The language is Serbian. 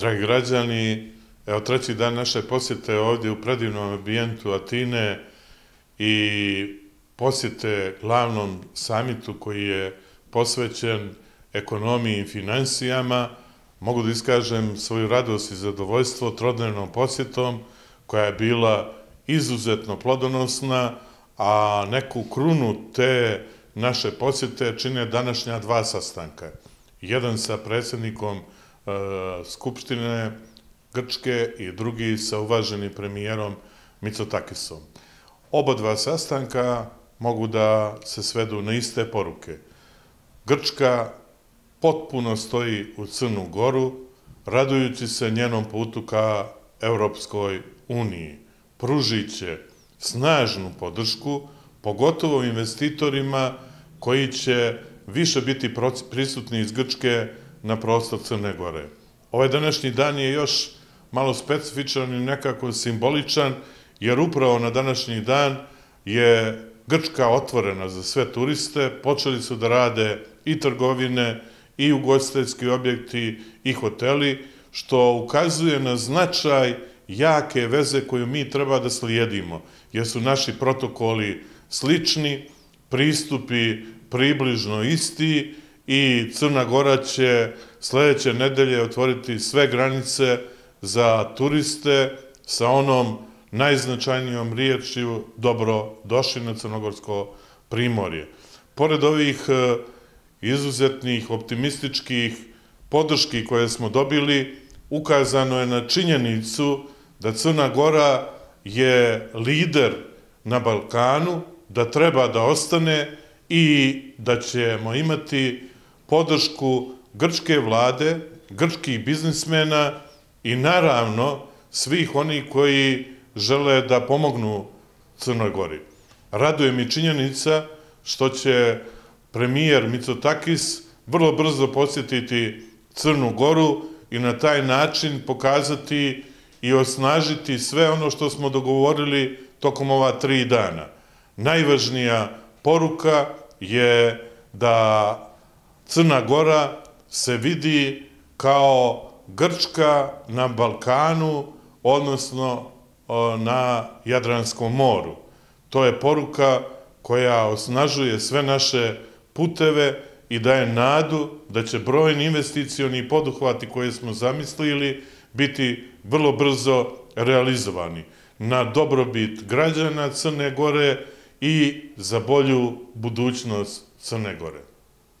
Dragi građani, evo treći dan naše posjete ovdje u predivnom ambijentu Atine i posjete glavnom samitu koji je posvećen ekonomiji i financijama, mogu da iskažem svoju radost i zadovoljstvo trodnevnom posjetom koja je bila izuzetno plodonosna, a neku krunu te naše posjete čine današnja dva sastanka. Jedan sa predsednikom e, Skupštine Grčke i drugi sa uvaženim premijerom Mitsotakisom. Oba dva sastanka mogu da se svedu na iste poruke. Grčka potpuno stoji u Crnu Goru, radujući se njenom putu ka Evropskoj uniji. Pružit će snažnu podršku, pogotovo investitorima koji će više biti prisutni iz Grčke na prostor Crne Gore. Ovaj današnji dan je još malo specifičan i nekako simboličan, jer upravo na današnji dan je Grčka otvorena za sve turiste, počeli su da rade i trgovine, i ugostiteljski objekti, i hoteli, što ukazuje na značaj jake veze koju mi treba da slijedimo, jer su naši protokoli slični, pristupi približno isti i Crna Gora će sledeće nedelje otvoriti sve granice za turiste sa onom najznačajnijom riječju dobro došli na Crnogorsko primorje. Pored ovih e, izuzetnih, optimističkih podrški koje smo dobili, ukazano je na činjenicu da Crna Gora je lider na Balkanu, da treba da ostane i da ćemo imati podršku grčke vlade, grčkih biznismena i naravno svih onih koji žele da pomognu Crnoj Gori. Raduje mi činjenica što će premijer Mitsotakis vrlo brzo posjetiti Crnu Goru i na taj način pokazati i osnažiti sve ono što smo dogovorili tokom ova tri dana. Najvažnija poruka je da Crna Gora se vidi kao Grčka na Balkanu, odnosno na Jadranskom moru. To je poruka koja osnažuje sve naše puteve i daje nadu da će brojni investicioni poduhvati koje smo zamislili biti vrlo brzo realizovani na dobrobit građana Crne Gore i za bolju budućnost Crne Gore.